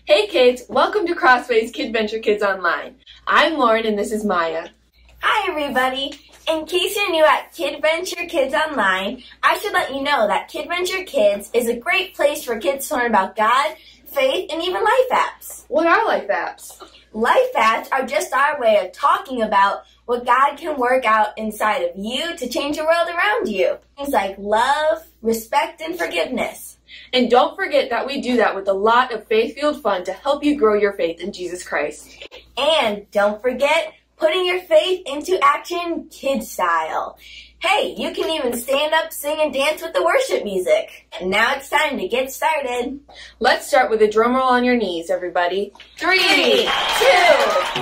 Hey kids, welcome to CrossWay's KidVenture Kids Online. I'm Lauren and this is Maya. Hi everybody! In case you're new at KidVenture Kids Online, I should let you know that KidVenture Kids is a great place for kids to learn about God, faith, and even life apps. What are life apps? Life apps are just our way of talking about what God can work out inside of you to change the world around you. Things like love, respect, and forgiveness. And don't forget that we do that with a lot of faith-fueled fun to help you grow your faith in Jesus Christ. And don't forget putting your faith into action kid style. Hey, you can even stand up, sing, and dance with the worship music. And now it's time to get started. Let's start with a drum roll on your knees, everybody. Three, two,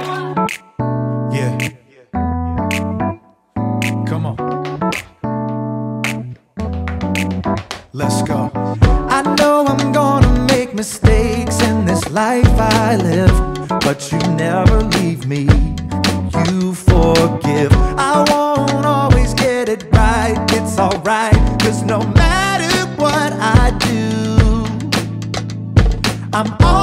one. Yeah. Come on. Let's go. Life I live, but you never leave me. You forgive. I won't always get it right. It's alright, cause no matter what I do, I'm always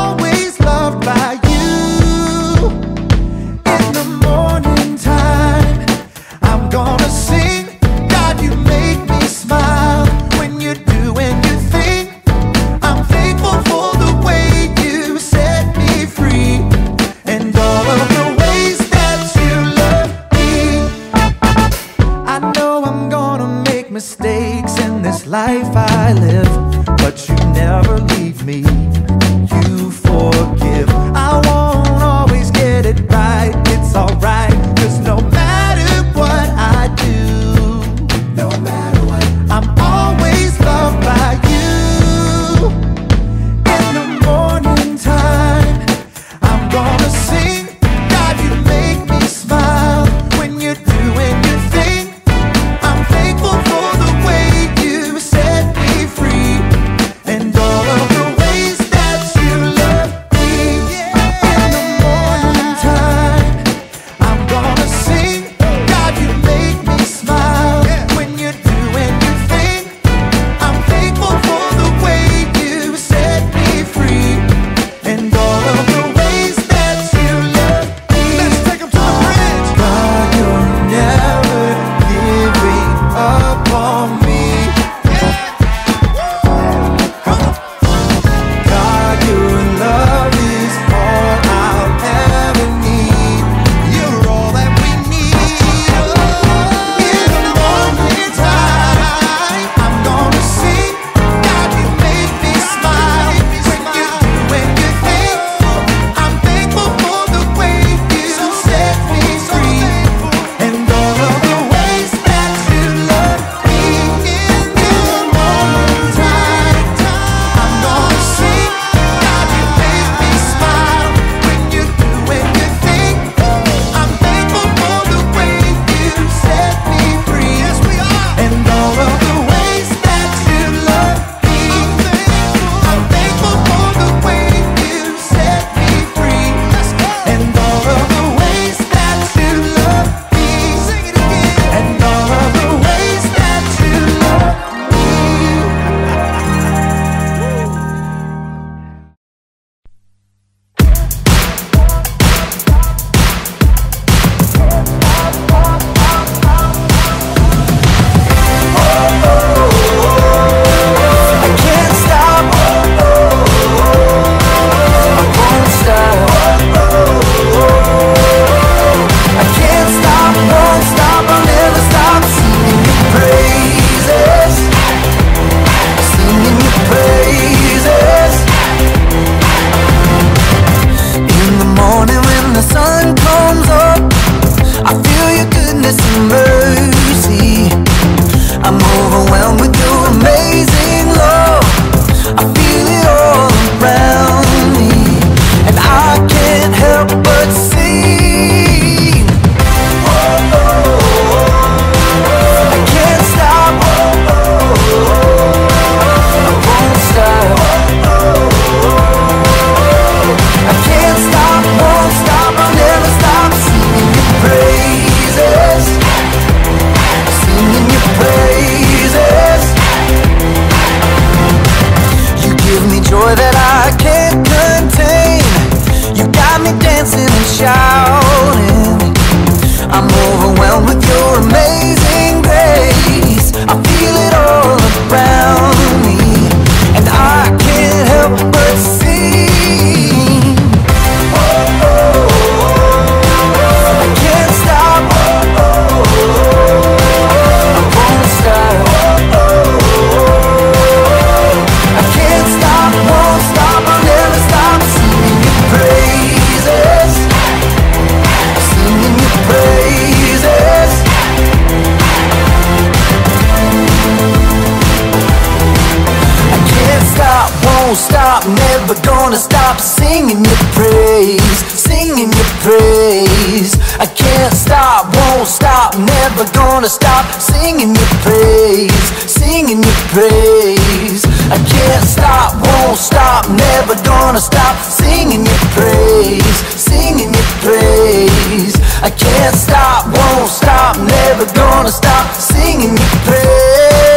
stop singing your praise, singing your praise. I can't stop, won't stop, never gonna stop singing your praise, singing your praise. I can't stop, won't stop, never gonna stop singing your praise, singing your praise. I can't stop, won't stop, never gonna stop singing your praise.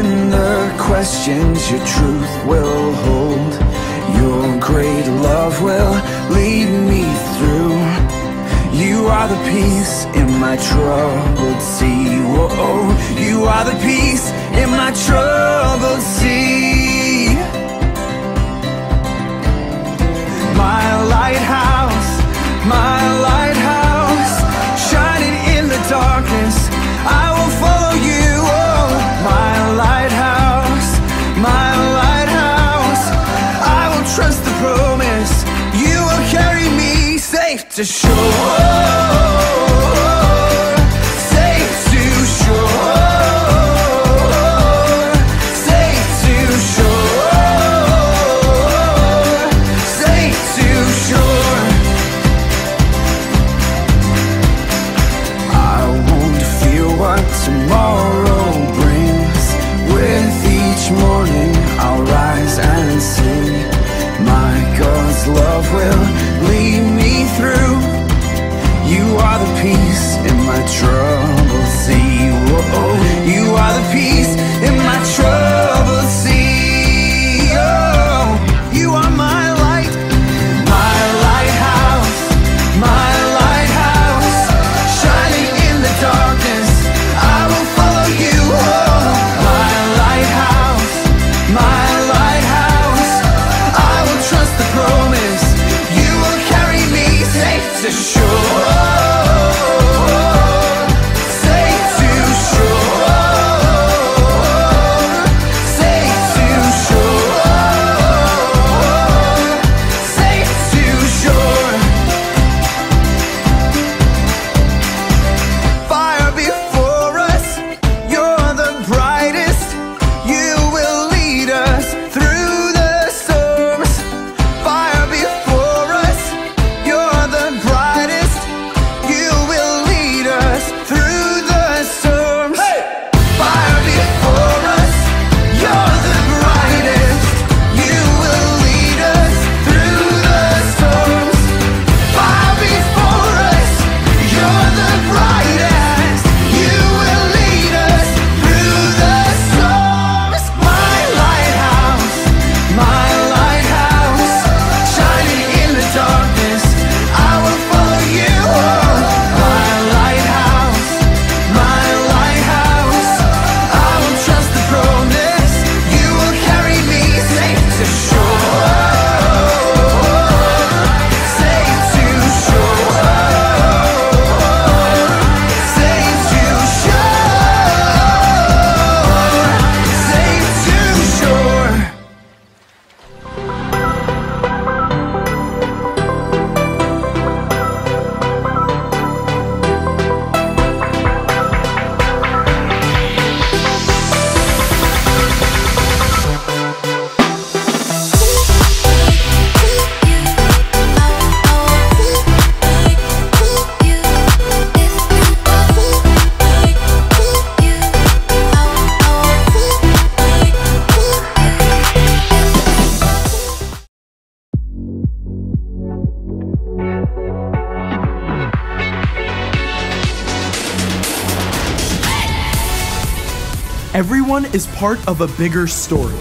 In the questions, your truth will hold. Your great love will lead me through. You are the peace in my troubled sea. Whoa, you are the peace in my troubled sea. My lighthouse, my lighthouse, shining in the darkness. I will to shore. Is part of a bigger story.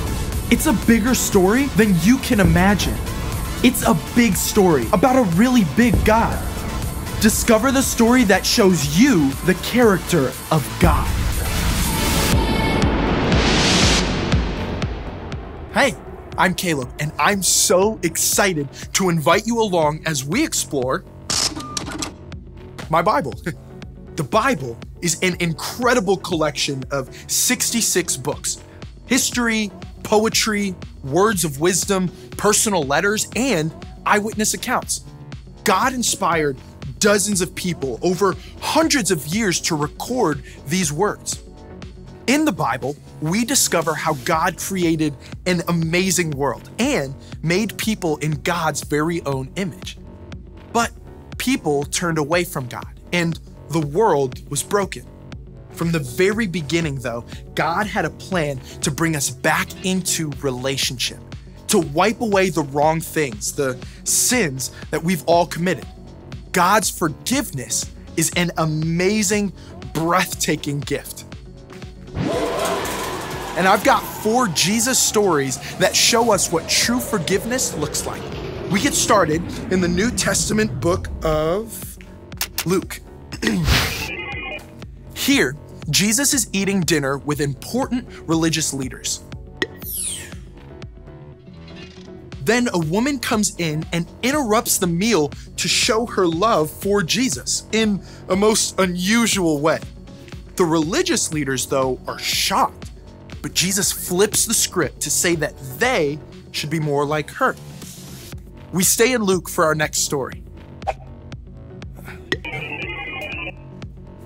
It's a bigger story than you can imagine. It's a big story about a really big God. Discover the story that shows you the character of God. Hey, I'm Caleb, and I'm so excited to invite you along as we explore my Bible. the Bible is an incredible collection of 66 books history, poetry, words of wisdom, personal letters, and eyewitness accounts. God inspired dozens of people over hundreds of years to record these words. In the Bible, we discover how God created an amazing world and made people in God's very own image. But people turned away from God and the world was broken. From the very beginning, though, God had a plan to bring us back into relationship, to wipe away the wrong things, the sins that we've all committed. God's forgiveness is an amazing, breathtaking gift. And I've got four Jesus stories that show us what true forgiveness looks like. We get started in the New Testament book of Luke. Here, Jesus is eating dinner with important religious leaders. Then a woman comes in and interrupts the meal to show her love for Jesus in a most unusual way. The religious leaders, though, are shocked, but Jesus flips the script to say that they should be more like her. We stay in Luke for our next story.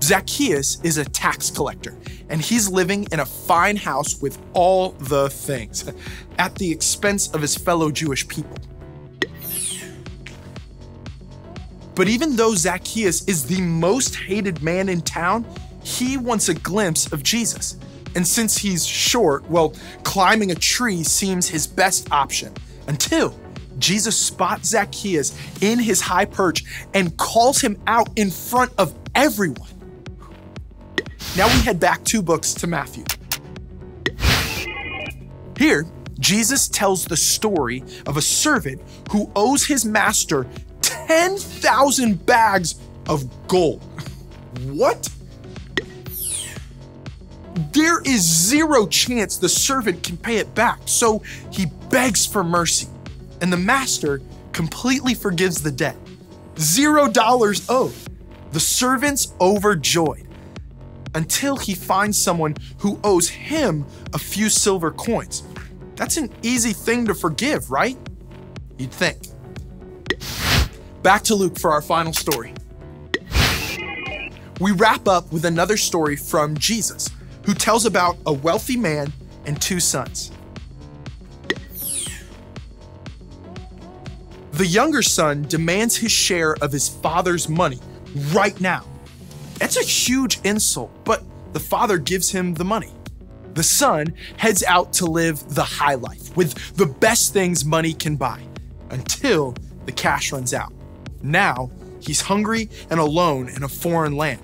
Zacchaeus is a tax collector, and he's living in a fine house with all the things at the expense of his fellow Jewish people. But even though Zacchaeus is the most hated man in town, he wants a glimpse of Jesus. And since he's short, well, climbing a tree seems his best option until Jesus spots Zacchaeus in his high perch and calls him out in front of everyone. Now we head back two books to Matthew. Here, Jesus tells the story of a servant who owes his master 10,000 bags of gold. What? There is zero chance the servant can pay it back, so he begs for mercy, and the master completely forgives the debt. Zero dollars owed. The servant's overjoyed until he finds someone who owes him a few silver coins. That's an easy thing to forgive, right? You'd think. Back to Luke for our final story. We wrap up with another story from Jesus, who tells about a wealthy man and two sons. The younger son demands his share of his father's money right now. That's a huge insult, but the father gives him the money. The son heads out to live the high life with the best things money can buy until the cash runs out. Now he's hungry and alone in a foreign land.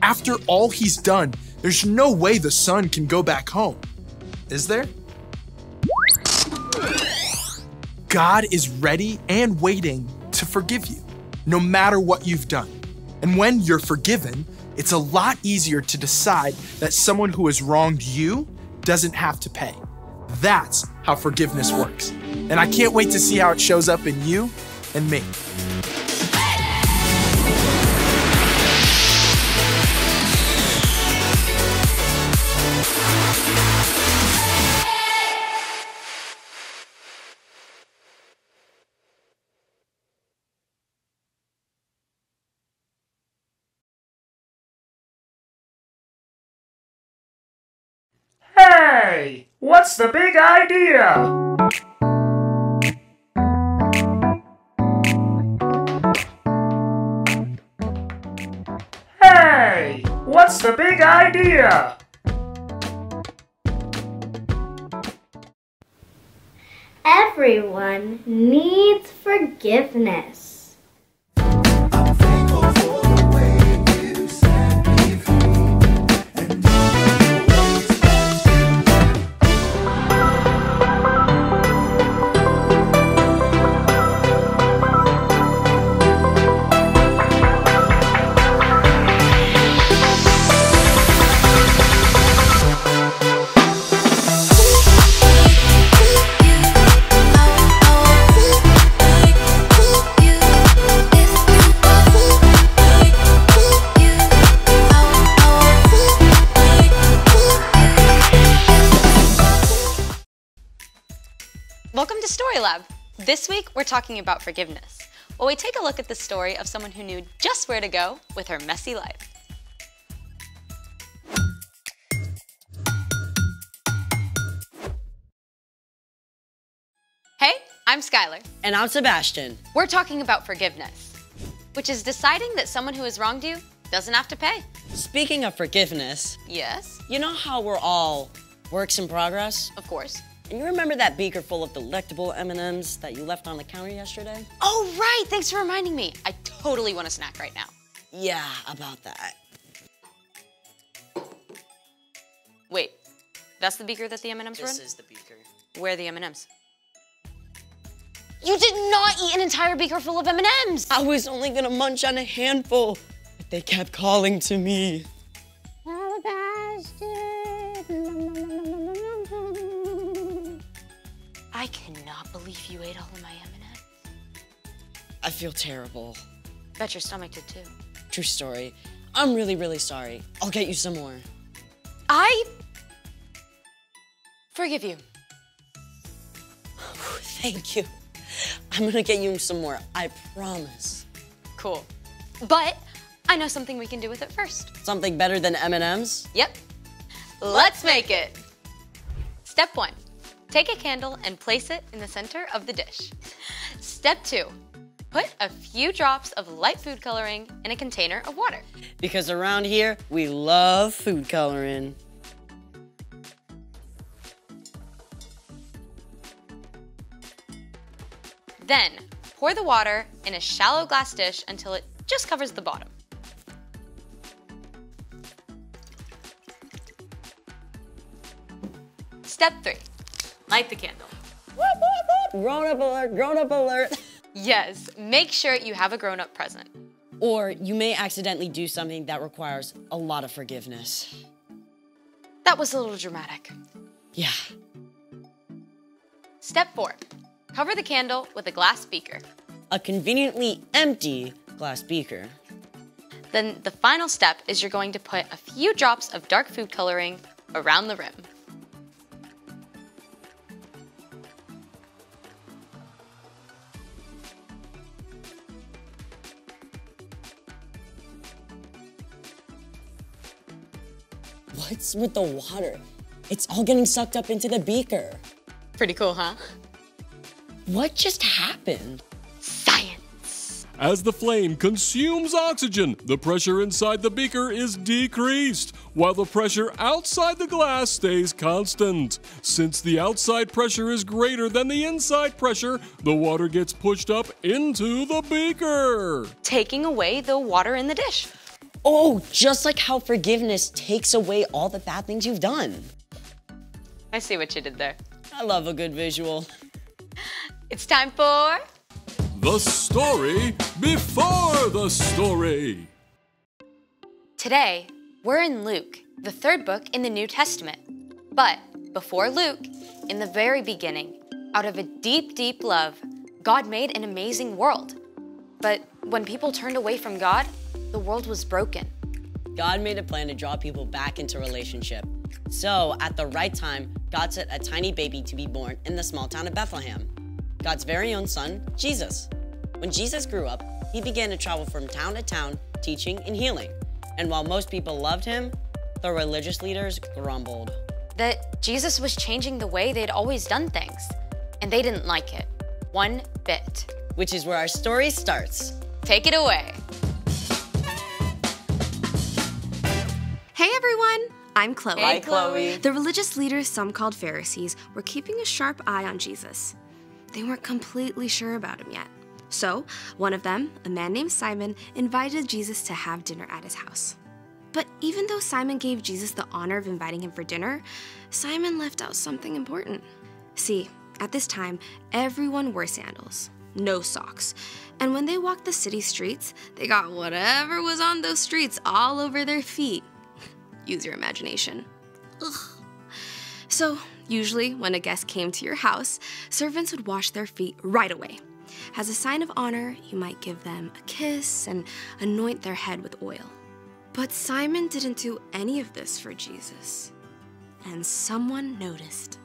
After all he's done, there's no way the son can go back home. Is there? God is ready and waiting to forgive you, no matter what you've done. And when you're forgiven, it's a lot easier to decide that someone who has wronged you doesn't have to pay. That's how forgiveness works. And I can't wait to see how it shows up in you and me. What's the big idea? Hey, what's the big idea? Everyone needs forgiveness. Talking about forgiveness. While we take a look at the story of someone who knew just where to go with her messy life. Hey, I'm Skylar. And I'm Sebastian. We're talking about forgiveness, which is deciding that someone who has wronged you doesn't have to pay. Speaking of forgiveness, Yes, you know how we're all works in progress? of course. And you remember that beaker full of delectable M&Ms that you left on the counter yesterday? Oh, right. Thanks for reminding me. I totally want a snack right now. Yeah, about that. Wait, that's the beaker that the M&Ms were in? This in? is the beaker. Where are the M&Ms? You did not eat an entire beaker full of M&Ms. I was only gonna munch on a handful, but they kept calling to me. Terrible. Bet your stomach did too. True story. I'm really, really sorry. I'll get you some more. I forgive you. Thank you. I'm gonna get you some more. I promise. Cool. But I know something we can do with it first. Something better than M&Ms? Yep. Let's make it. Step one, take a candle and place it in the center of the dish. Step two, put a few drops of light food coloring in a container of water. Because around here, we love food coloring. Then, pour the water in a shallow glass dish until it just covers the bottom. Step three, light the candle. Grown up alert, grown up alert. Yes, make sure you have a grown up present. Or you may accidentally do something that requires a lot of forgiveness. That was a little dramatic. Yeah. Step four, cover the candle with a glass beaker. A conveniently empty glass beaker. Then the final step is you're going to put a few drops of dark food coloring around the rim. What's with the water? It's all getting sucked up into the beaker. Pretty cool, huh? What just happened? Science! As the flame consumes oxygen, the pressure inside the beaker is decreased, while the pressure outside the glass stays constant. Since the outside pressure is greater than the inside pressure, the water gets pushed up into the beaker. Taking away the water in the dish. Oh, just like how forgiveness takes away all the bad things you've done. I see what you did there. I love a good visual. It's time for. The story before the story. Today, we're in Luke, the third book in the New Testament. But before Luke, in the very beginning, out of a deep, deep love, God made an amazing world. But when people turned away from God, the world was broken. God made a plan to draw people back into relationship. So, at the right time, God set a tiny baby to be born in the small town of Bethlehem. God's very own son, Jesus. When Jesus grew up, he began to travel from town to town, teaching and healing. And while most people loved him, the religious leaders grumbled. That Jesus was changing the way they'd always done things. And they didn't like it. One bit. Which is where our story starts. Take it away. Hey everyone! I'm Chloe. Hi, Chloe. The religious leaders, some called Pharisees, were keeping a sharp eye on Jesus. They weren't completely sure about him yet. So, one of them, a man named Simon, invited Jesus to have dinner at his house. But even though Simon gave Jesus the honor of inviting him for dinner, Simon left out something important. See, at this time, everyone wore sandals, no socks. And when they walked the city streets, they got whatever was on those streets all over their feet. Use your imagination. Ugh. So, usually, when a guest came to your house, servants would wash their feet right away. As a sign of honor, you might give them a kiss and anoint their head with oil. But Simon didn't do any of this for Jesus. And someone noticed.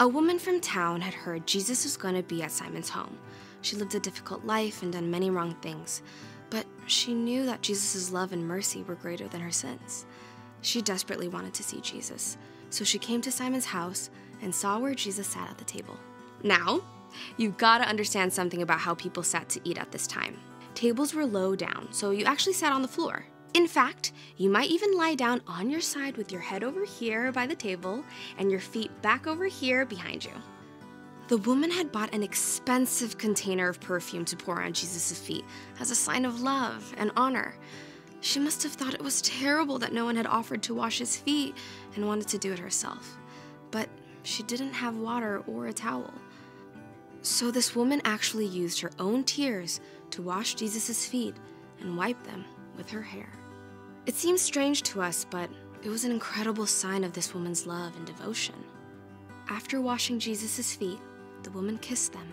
A woman from town had heard Jesus was going to be at Simon's home. She lived a difficult life and done many wrong things, but she knew that Jesus' love and mercy were greater than her sins. She desperately wanted to see Jesus, so she came to Simon's house and saw where Jesus sat at the table. Now, you've got to understand something about how people sat to eat at this time. Tables were low down, so you actually sat on the floor. In fact, you might even lie down on your side with your head over here by the table and your feet back over here behind you. The woman had bought an expensive container of perfume to pour on Jesus' feet as a sign of love and honor. She must have thought it was terrible that no one had offered to wash his feet and wanted to do it herself. But she didn't have water or a towel. So this woman actually used her own tears to wash Jesus' feet and wipe them with her hair. It seems strange to us, but it was an incredible sign of this woman's love and devotion. After washing Jesus' feet, the woman kissed them.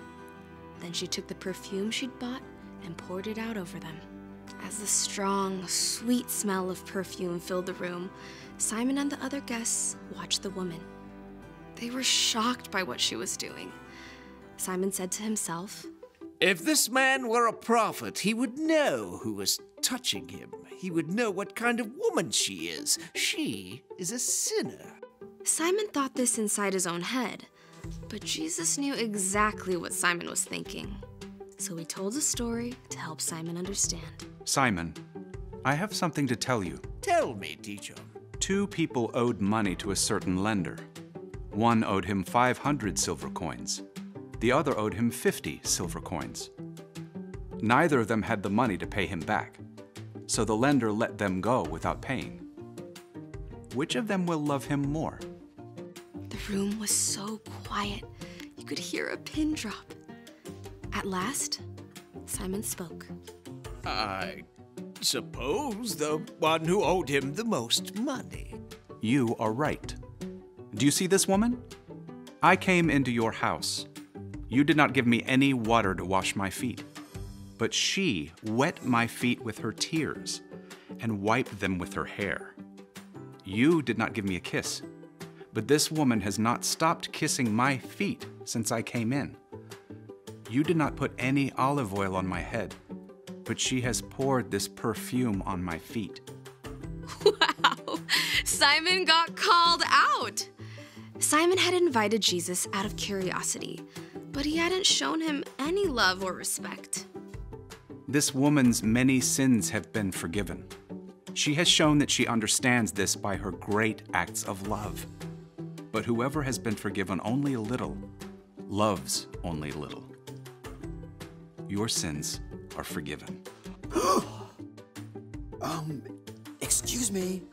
Then she took the perfume she'd bought and poured it out over them. As the strong, sweet smell of perfume filled the room, Simon and the other guests watched the woman. They were shocked by what she was doing. Simon said to himself, If this man were a prophet, he would know who was touching him. He would know what kind of woman she is. She is a sinner. Simon thought this inside his own head, but Jesus knew exactly what Simon was thinking. So he told a story to help Simon understand. Simon, I have something to tell you. Tell me, teacher. Two people owed money to a certain lender. One owed him 500 silver coins. The other owed him 50 silver coins. Neither of them had the money to pay him back, so the lender let them go without paying. Which of them will love him more? The room was so quiet, you could hear a pin drop. At last, Simon spoke. I suppose the one who owed him the most money. You are right. Do you see this woman? I came into your house. You did not give me any water to wash my feet, but she wet my feet with her tears and wiped them with her hair. You did not give me a kiss, but this woman has not stopped kissing my feet since I came in. You did not put any olive oil on my head, but she has poured this perfume on my feet. Wow! Simon got called out! Simon had invited Jesus out of curiosity, but he hadn't shown him any love or respect. This woman's many sins have been forgiven. She has shown that she understands this by her great acts of love. But whoever has been forgiven only a little loves only little. Your sins are forgiven. um, excuse me.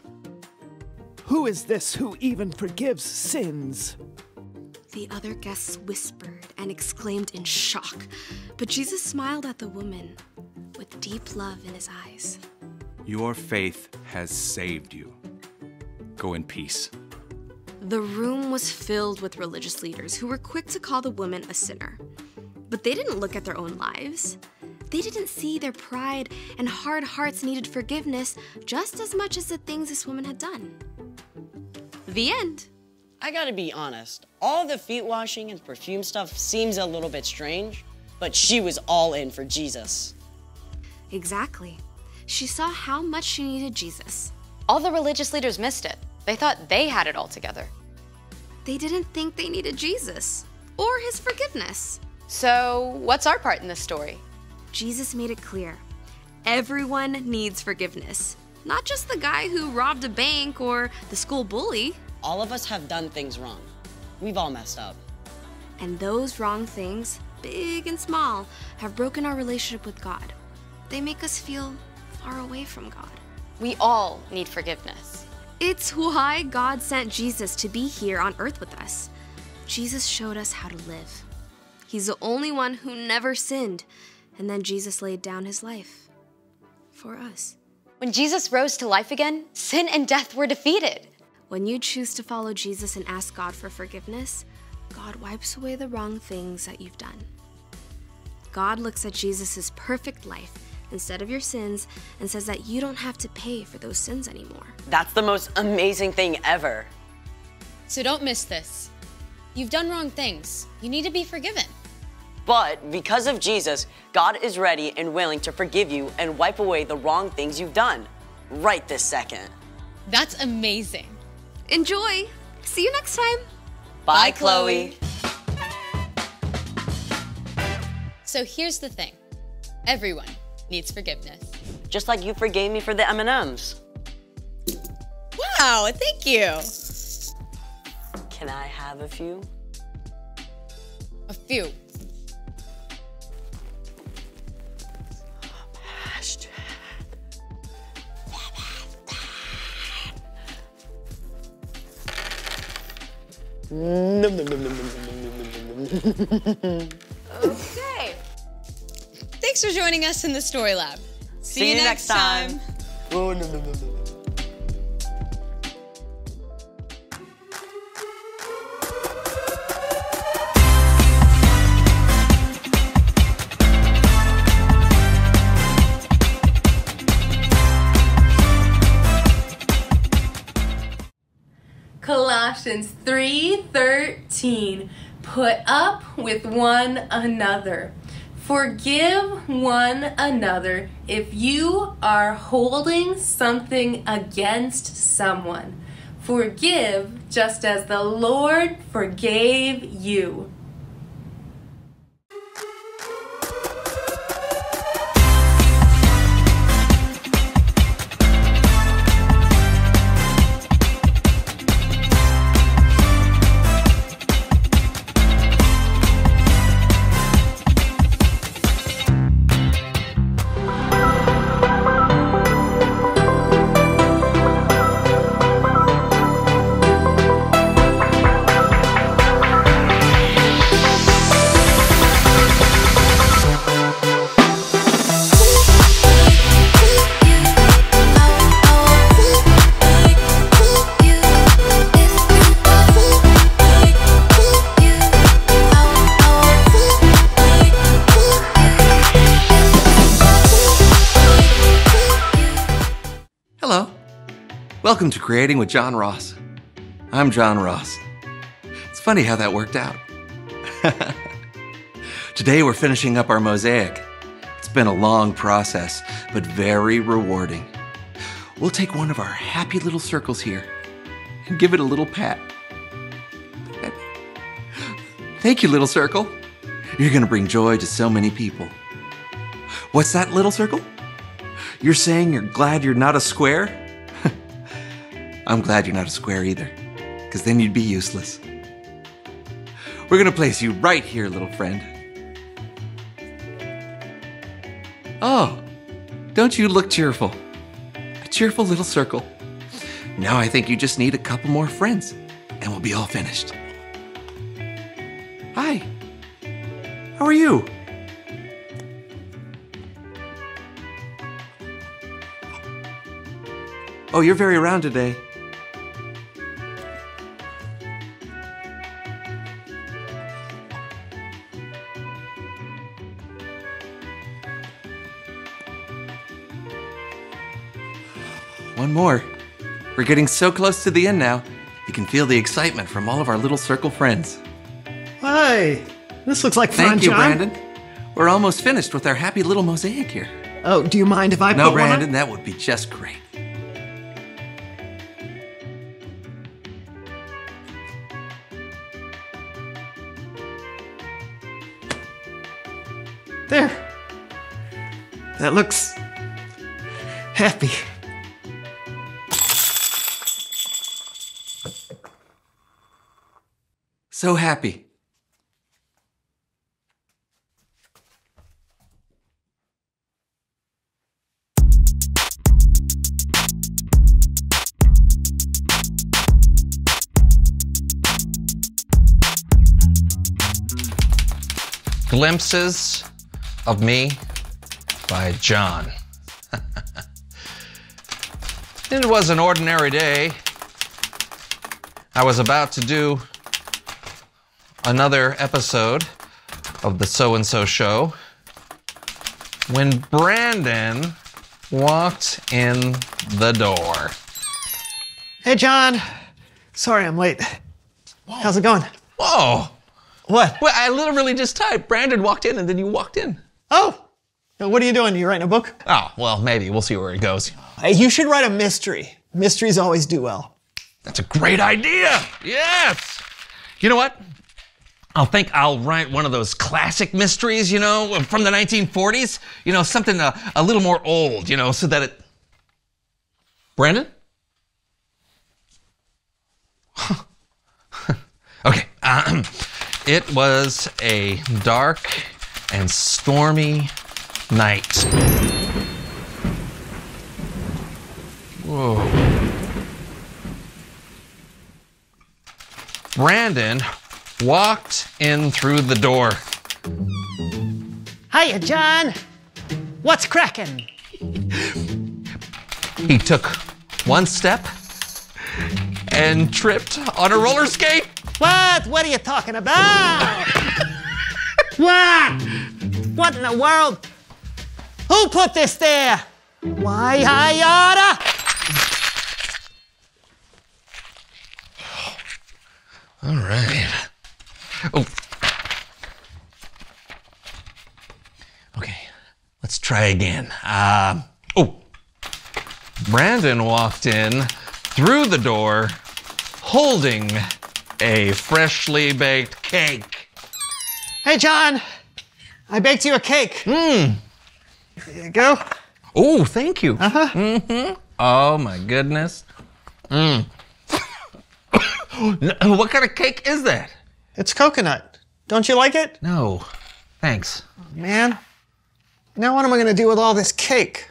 Who is this who even forgives sins? The other guests whispered and exclaimed in shock, but Jesus smiled at the woman with deep love in his eyes. Your faith has saved you. Go in peace. The room was filled with religious leaders who were quick to call the woman a sinner. But they didn't look at their own lives. They didn't see their pride and hard hearts needed forgiveness just as much as the things this woman had done. The end. I gotta be honest, all the feet washing and perfume stuff seems a little bit strange, but she was all in for Jesus. Exactly. She saw how much she needed Jesus. All the religious leaders missed it. They thought they had it all together. They didn't think they needed Jesus or his forgiveness. So, what's our part in this story? Jesus made it clear everyone needs forgiveness, not just the guy who robbed a bank or the school bully. All of us have done things wrong. We've all messed up. And those wrong things, big and small, have broken our relationship with God. They make us feel far away from God. We all need forgiveness. It's why God sent Jesus to be here on earth with us. Jesus showed us how to live. He's the only one who never sinned, and then Jesus laid down his life for us. When Jesus rose to life again, sin and death were defeated. When you choose to follow Jesus and ask God for forgiveness, God wipes away the wrong things that you've done. God looks at Jesus' perfect life instead of your sins and says that you don't have to pay for those sins anymore. That's the most amazing thing ever. So don't miss this. You've done wrong things. You need to be forgiven. But because of Jesus, God is ready and willing to forgive you and wipe away the wrong things you've done. Right this second. That's amazing. Enjoy. See you next time. Bye, Chloe. So here's the thing. Everyone needs forgiveness. Just like you forgave me for the M&Ms. Wow, thank you. Can I have a few? A few. Nom, nom, nom, nom, nom, nom, nom, nom. Okay. Thanks for joining us in the Story Lab. See you next time. Oh, no, no, no, Colossians 3:13 Put up with one another. Forgive one another if you are holding something against someone. Forgive just as the Lord forgave you. Welcome to Creating with John Ross. I'm John Ross. It's funny how that worked out. Today we're finishing up our mosaic. It's been a long process, but very rewarding. We'll take one of our happy little circles here and give it a little pat. Thank you, little circle. You're going to bring joy to so many people. What's that, little circle? You're saying you're glad you're not a square? I'm glad you're not a square either, because then you'd be useless. We're gonna place you right here, little friend. Oh, don't you look cheerful? A cheerful little circle. Now I think you just need a couple more friends, and we'll be all finished. Hi. How are you? Oh, you're very round today. One more. We're getting so close to the end now. You can feel the excitement from all of our little circle friends. Hi. This looks like fun, Thank you, John. Brandon. We're almost finished with our happy little mosaic here. Oh, do you mind if I no, put one up? Brandon, that would be just great. There. That looks happy. So happy. Glimpses of Me by John. it was an ordinary day. I was about to do another episode of the So and So Show when Brandon walked in the door. Hey, John. Sorry I'm late. How's it going? Whoa. What? Well, I literally just typed. Brandon walked in and then you walked in. Oh. What are you doing? You writing a book? Oh, well, maybe. We'll see where it goes. Hey, you should write a mystery. Mysteries always do well. That's a great idea. Yes. You know what? I'll think I'll write one of those classic mysteries, you know, from the 1940s. You know, something uh, a little more old, you know, so that it. Brandon? okay. Um, it was a dark and stormy night. Whoa. Brandon walked in through the door. Hiya, John. What's cracking? He took one step and tripped on a roller skate. What? What are you talking about? what? What in the world? Who put this there? Why, oughta. All right. Oh. Okay, let's try again. Uh, oh. Brandon walked in through the door holding a freshly baked cake. Hey, John. I baked you a cake. Mmm. There you go. Oh, thank you. Uh huh. Mm-hmm. Oh my goodness. Mmm. what kind of cake is that? It's coconut. Don't you like it? No. Thanks. Oh, man. Now what am I going to do with all this cake?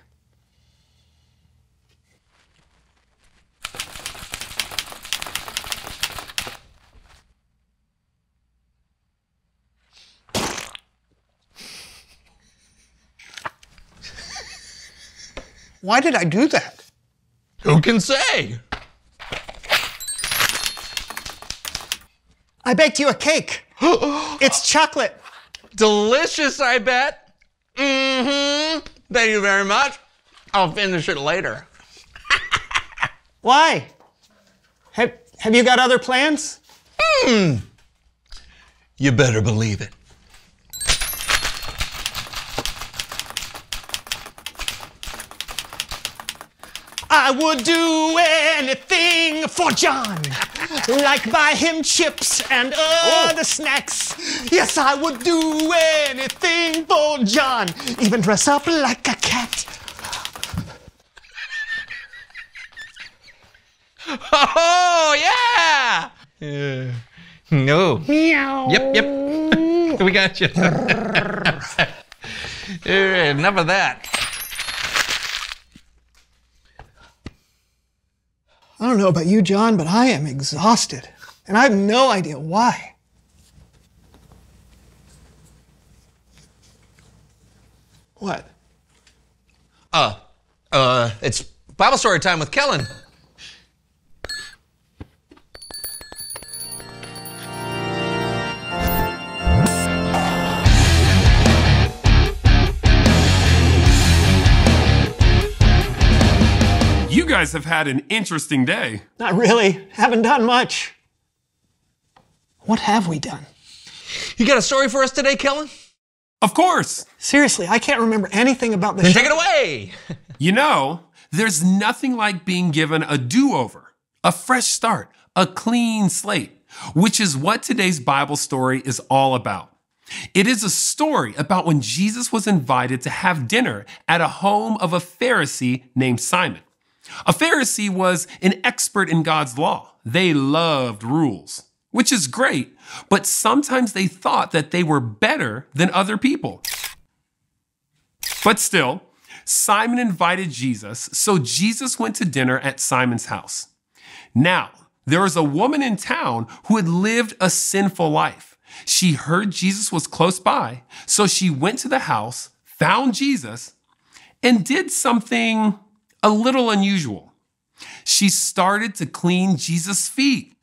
Why did I do that? Who can say? I baked you a cake. it's chocolate. Delicious, I bet. Mm-hmm. Thank you very much. I'll finish it later. Why? Have, have you got other plans? Hmm. You better believe it. I would do anything for John, like buy him chips and other oh. snacks. Yes, I would do anything for John, even dress up like a cat. Oh, yeah! Yeah. No. Meow. Yep, yep. we got you. Enough of that. I don't know about you, John, but I am exhausted, and I have no idea why. What? Uh, uh, it's Bible story time with Kellen. You guys have had an interesting day. Not really. Haven't done much. What have we done? You got a story for us today, Kellen? Of course. Seriously, I can't remember anything about this. Then show. take it away. You know, there's nothing like being given a do over, a fresh start, a clean slate, which is what today's Bible story is all about. It is a story about when Jesus was invited to have dinner at a home of a Pharisee named Simon. A Pharisee was an expert in God's law. They loved rules, which is great, but sometimes they thought that they were better than other people. But still, Simon invited Jesus, so Jesus went to dinner at Simon's house. Now, there was a woman in town who had lived a sinful life. She heard Jesus was close by, so she went to the house, found Jesus, and did something a little unusual. She started to clean Jesus' feet.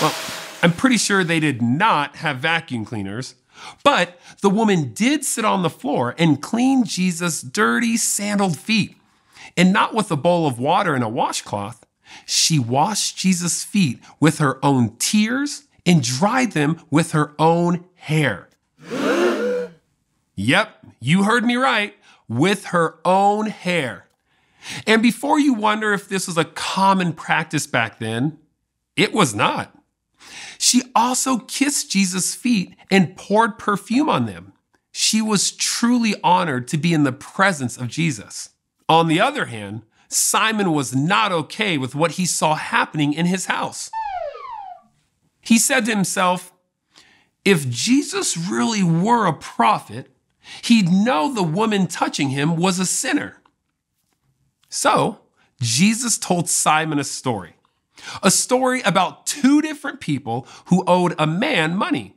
Well, I'm pretty sure they did not have vacuum cleaners, but the woman did sit on the floor and clean Jesus' dirty, sandaled feet. And not with a bowl of water and a washcloth. She washed Jesus' feet with her own tears and dried them with her own hair. yep, you heard me right, with her own hair. And before you wonder if this was a common practice back then, it was not. She also kissed Jesus' feet and poured perfume on them. She was truly honored to be in the presence of Jesus. On the other hand, Simon was not okay with what he saw happening in his house. He said to himself, if Jesus really were a prophet, he'd know the woman touching him was a sinner. So, Jesus told Simon a story. A story about two different people who owed a man money.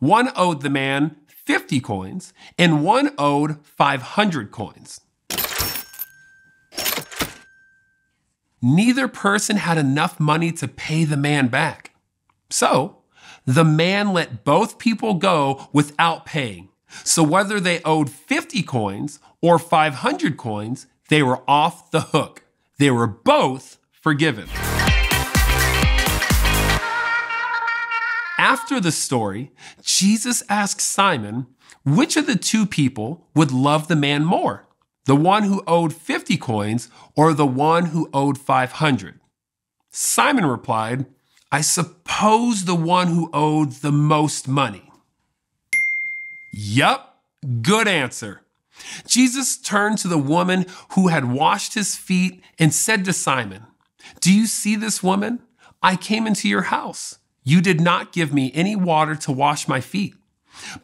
One owed the man 50 coins, and one owed 500 coins. Neither person had enough money to pay the man back. So, the man let both people go without paying. So, whether they owed 50 coins or 500 coins, they were off the hook. They were both forgiven. After the story, Jesus asked Simon which of the two people would love the man more, the one who owed 50 coins or the one who owed 500. Simon replied, I suppose the one who owed the most money. Yup, good answer. Jesus turned to the woman who had washed his feet and said to Simon, Do you see this woman? I came into your house. You did not give me any water to wash my feet,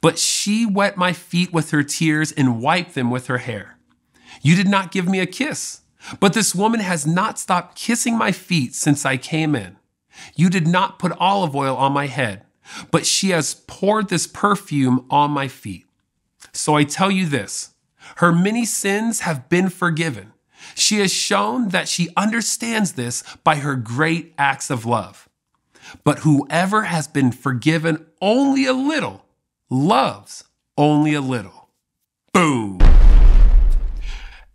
but she wet my feet with her tears and wiped them with her hair. You did not give me a kiss, but this woman has not stopped kissing my feet since I came in. You did not put olive oil on my head, but she has poured this perfume on my feet. So I tell you this her many sins have been forgiven. She has shown that she understands this by her great acts of love. But whoever has been forgiven only a little loves only a little. Boom.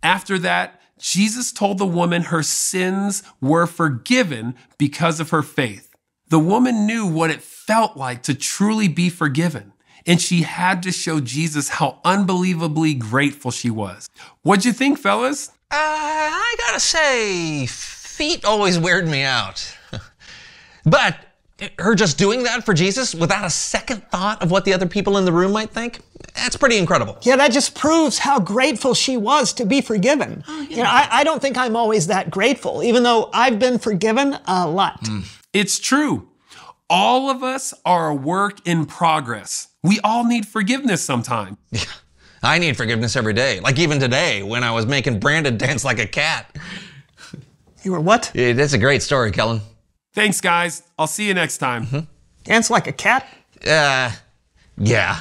After that, Jesus told the woman her sins were forgiven because of her faith. The woman knew what it felt like to truly be forgiven, and she had to show Jesus how unbelievably grateful she was. What'd you think, fellas? Uh, I gotta say, feet always weird me out. but her just doing that for Jesus without a second thought of what the other people in the room might think, that's pretty incredible. Yeah, that just proves how grateful she was to be forgiven. Oh, yeah. You know, I, I, don't think I'm always that grateful, even though I've been forgiven a lot. Mm. It's true. All of us are a work in progress. We all need forgiveness sometime. Yeah. I need forgiveness every day. Like even today when I was making Brandon dance like a cat. You were what? Yeah, that's a great story, Kellen. Thanks, guys. I'll see you next time. Mm-hmm. Dance like a cat? Uh, yeah.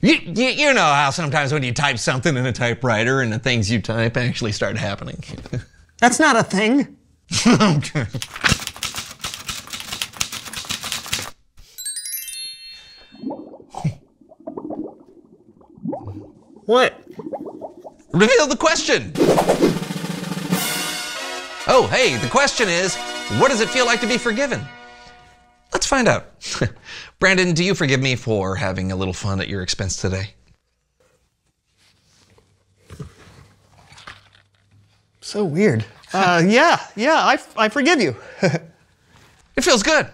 You, you, you know how sometimes when you type something in a typewriter and the things you type actually start happening. That's not a thing. What? Reveal the question. Oh, hey, the question is what does it feel like to be forgiven? Let's find out. Brandon, do you forgive me for having a little fun at your expense today? So weird. Uh, yeah, yeah, I, I forgive you. it feels good.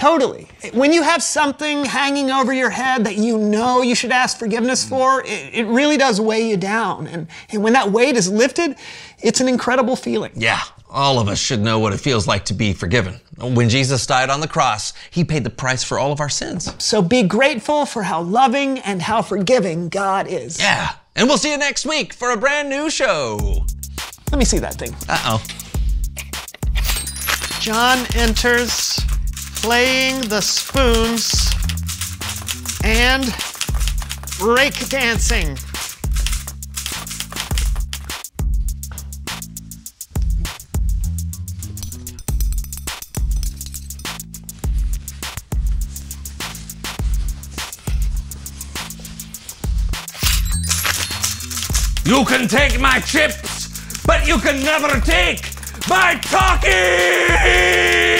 Totally. When you have something hanging over your head that you know you should ask forgiveness for, it, it really does weigh you down. And, and when that weight is lifted, it's an incredible feeling. Yeah, all of us should know what it feels like to be forgiven. When Jesus died on the cross, he paid the price for all of our sins. So be grateful for how loving and how forgiving God is. Yeah. And we'll see you next week for a brand new show. Let me see that thing. Uh oh. John enters playing the spoons and break dancing. You can take my chips, but you can never take My talkies!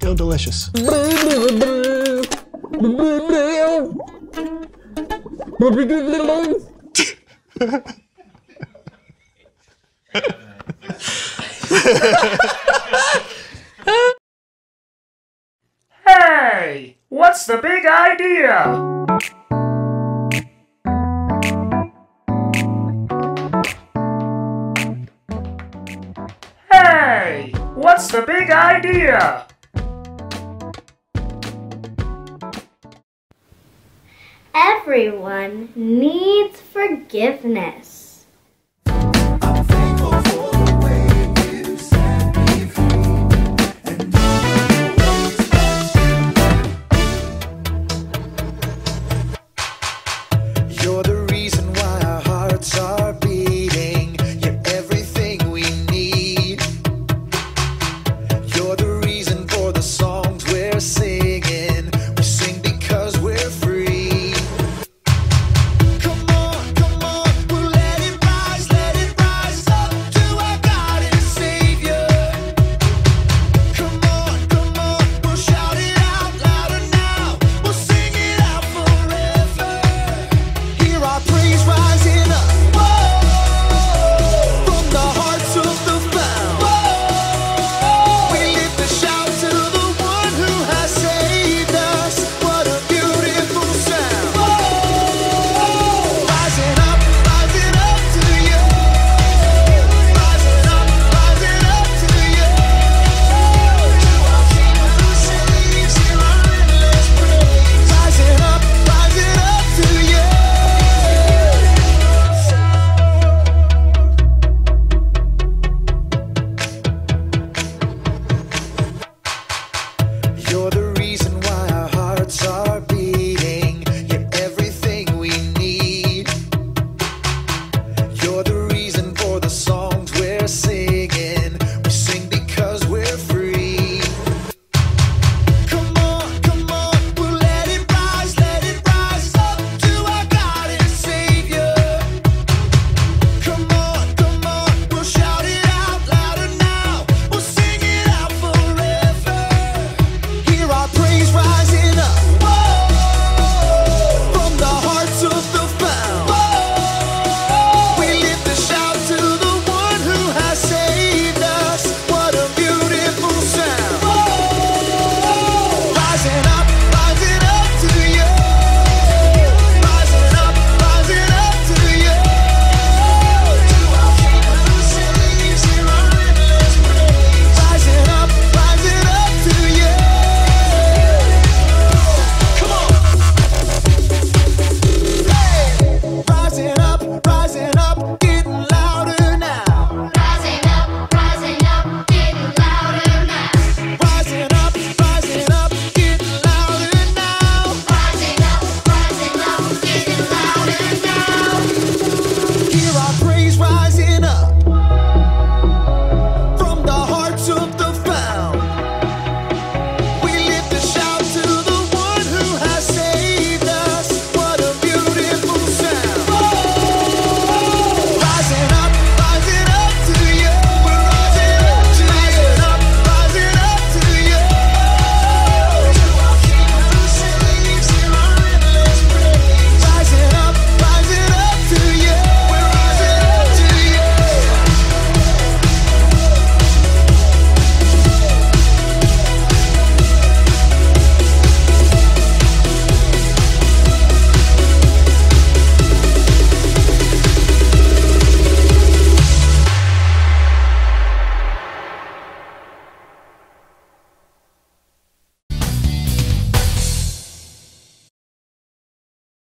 Still delicious. Hey, what's the big idea? Hey, what's the big idea? Everyone needs forgiveness.